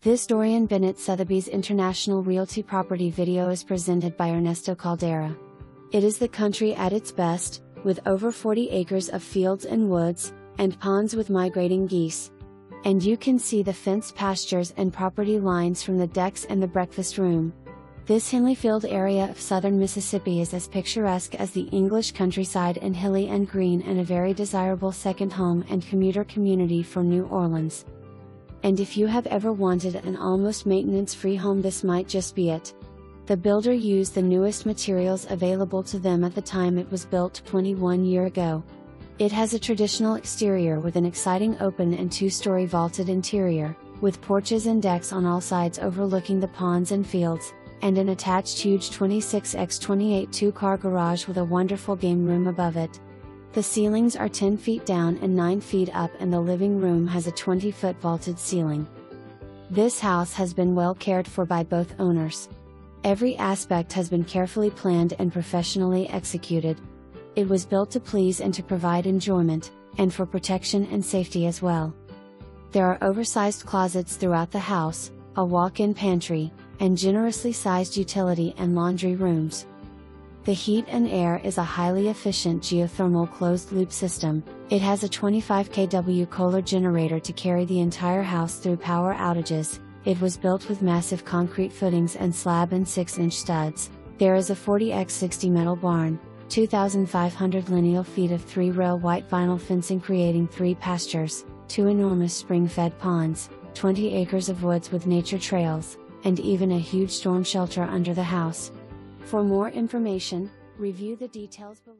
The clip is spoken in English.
This Dorian Bennett Sotheby's International Realty Property video is presented by Ernesto Caldeira. It is the country at its best, with over 40 acres of fields and woods, and ponds with migrating geese. And you can see the fenced pastures and property lines from the decks and the breakfast room. This Henleyfield area of southern Mississippi is as picturesque as the English countryside and hilly and green and a very desirable second home and commuter community for New Orleans. And if you have ever wanted an almost maintenance free home, this might just be it. The builder used the newest materials available to them at the time it was built 21 year ago. It has a traditional exterior with an exciting open and two story vaulted interior, with porches and decks on all sides overlooking the ponds and fields, and an attached huge 26x28 two car garage with a wonderful game room above it. The ceilings are 10 feet down and 9 feet up, and the living room has a 20 foot vaulted ceiling. This house has been well cared for by both owners. Every aspect has been carefully planned and professionally executed. It was built to please and to provide enjoyment, and for protection and safety as well. There are oversized closets throughout the house, a walk in pantry, and generously sized utility and laundry rooms. The heat and air is a highly efficient geothermal closed loop system. It has a 25 kW Kohler generator to carry the entire house through power outages. It was built with massive concrete footings and slab and 6 inch studs. There is a 40x60 metal barn, 2,500 lineal feet of three rail white vinyl fencing creating three pastures, two enormous spring fed ponds, 20 acres of woods with nature trails, and even a huge storm shelter under the house. For more information, review the details below.